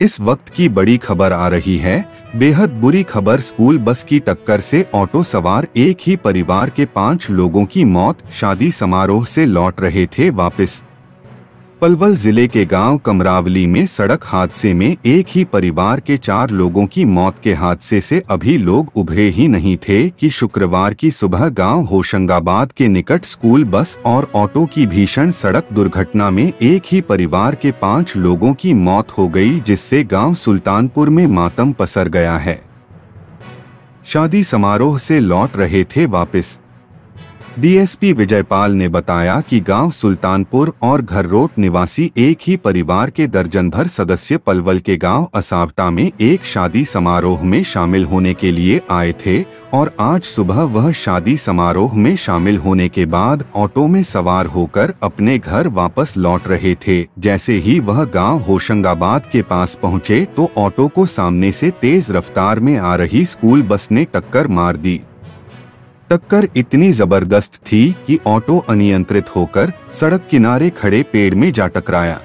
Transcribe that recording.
इस वक्त की बड़ी खबर आ रही है। बेहद बुरी खबर, स्कूल बस की टक्कर से ऑटो सवार एक ही परिवार के पाँच लोगों की मौत, शादी समारोह से लौट रहे थे वापस। पलवल ज़िले के गाँव कमरावली में सड़क हादसे में एक ही परिवार के चार लोगों की मौत के हादसे से अभी लोग उभरे ही नहीं थे कि शुक्रवार की सुबह गाँव होशंगाबाद के निकट स्कूल, बस और ऑटो की भीषण सड़क दुर्घटना में एक ही परिवार के पाँच लोगों की मौत हो गई, जिससे गाँव सुल्तानपुर में मातम पसर गया है। शादी समारोह से लौट रहे थे वापस। डीएसपी विजयपाल ने बताया कि गाँव सुल्तानपुर और घररोट निवासी एक ही परिवार के दर्जन भर सदस्य पलवल के गाँव असावता में एक शादी समारोह में शामिल होने के लिए आए थे और आज सुबह वह शादी समारोह में शामिल होने के बाद ऑटो में सवार होकर अपने घर वापस लौट रहे थे। जैसे ही वह गाँव होशंगाबाद के पास पहुँचे तो ऑटो को सामने से तेज रफ्तार में आ रही स्कूल बस ने टक्कर मार दी। टक्कर इतनी ज़बरदस्त थी कि ऑटो अनियंत्रित होकर सड़क किनारे खड़े पेड़ में जा टकराया।